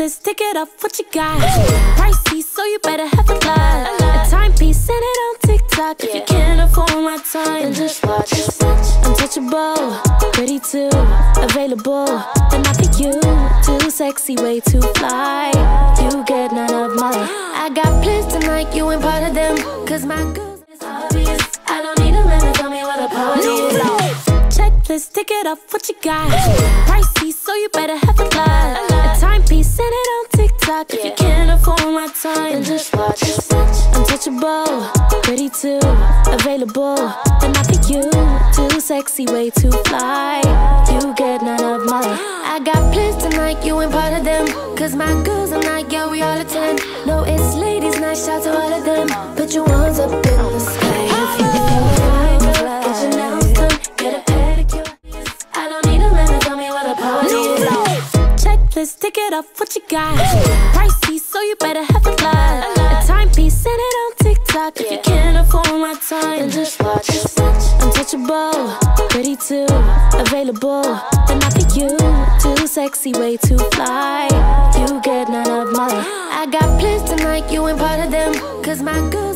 Checklist, tick it off what you got. Pricey, so you better have a lot. A timepiece, send it on TikTok. If you can't afford my time, then just watch. Untouchable, pretty too, available, but not for you. Too sexy, way too fly. You get none of my. I got plans tonight, you ain't part of them. Cause my girls is obvious. I don't need a man to tell me what a party is. Checklist, tick it off what you got. Pricey, so you better have a lot. My time, then just watch. Untouchable, pretty too, available, but not for you. Too sexy, way too fly. You get none of my. I got plans tonight, you ain't part of them. Cause my girls are not, yeah, we all attend. No, it's ladies' night, shout is. Checklist, tick it off what you got. Pricey, so you better have a lot. A timepiece, send it on TikTok. If you can't afford my time, then just watch. Untouchable, pretty too, available, but not for you. Too sexy, way too fly. You get none of mine. I got plans tonight, you ain't part of them. Cause my girls